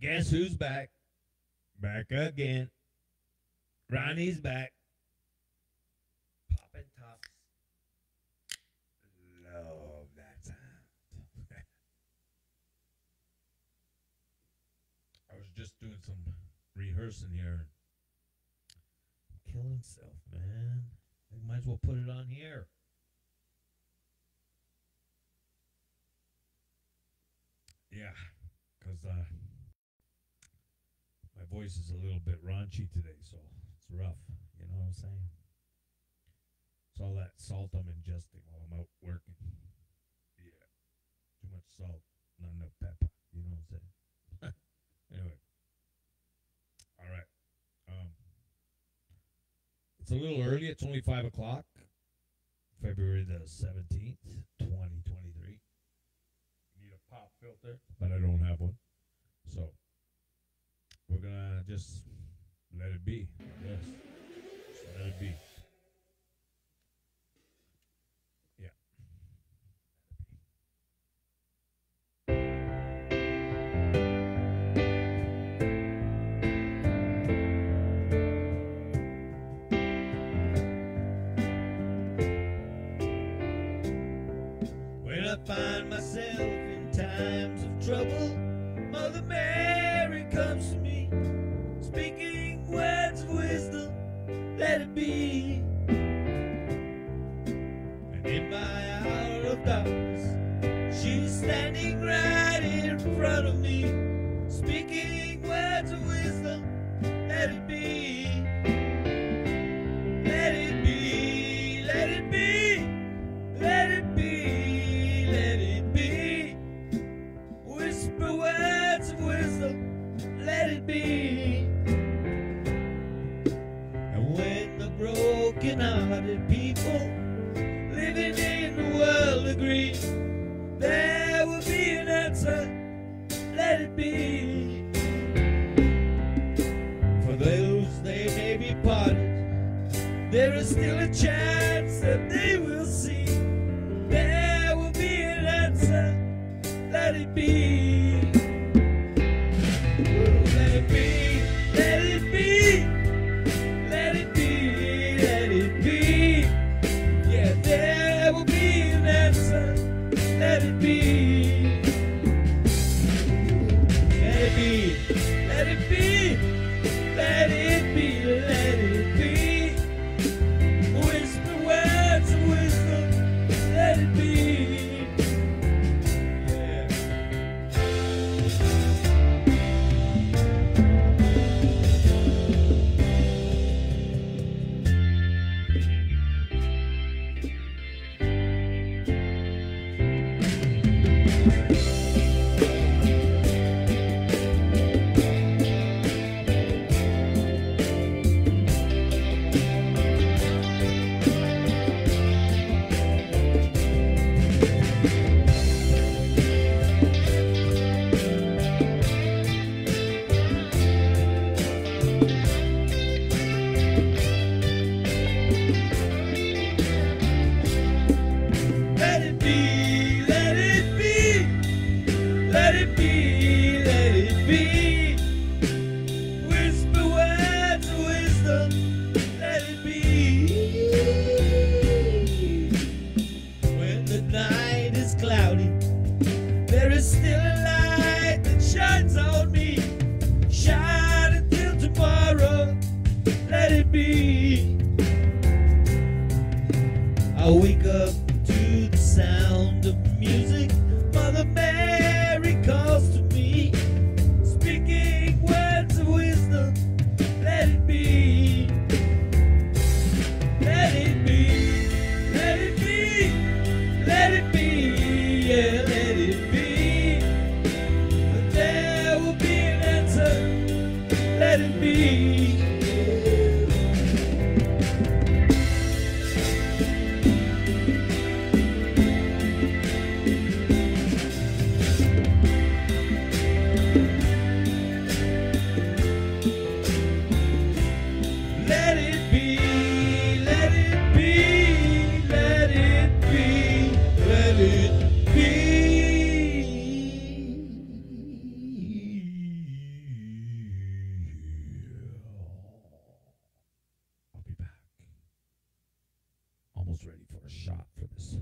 Guess who's back? Back again. Ronnie's back. Poppin' tops. Love that sound. I was just doing some rehearsing here. Killing self, man. I might as well put it on here. Yeah, because uh, voice is a little bit raunchy today, so it's rough. You know what I'm saying? It's all that salt I'm ingesting while I'm out working. Yeah, too much salt, not enough pepper. You know what I'm saying? anyway, all right. Um, it's a little early. It's only five o'clock. February the seventeenth, twenty twenty three. Need a pop filter, but I don't have one. So just let it be. Yes, just let it be. Yeah. When I find myself in times of trouble, Mother Mary comes to me, let it be. The broken hearted people living in the world agree, there will be an answer, let it be. For those they may be parted, there is still a chance that they will see. There will be an answer. Let it be. Let it be. Whisper words of wisdom, let it be. When the night is cloudy, there is still a light that shines on me. Shine until tomorrow, let it be. I wake up Let ready for a shot for this.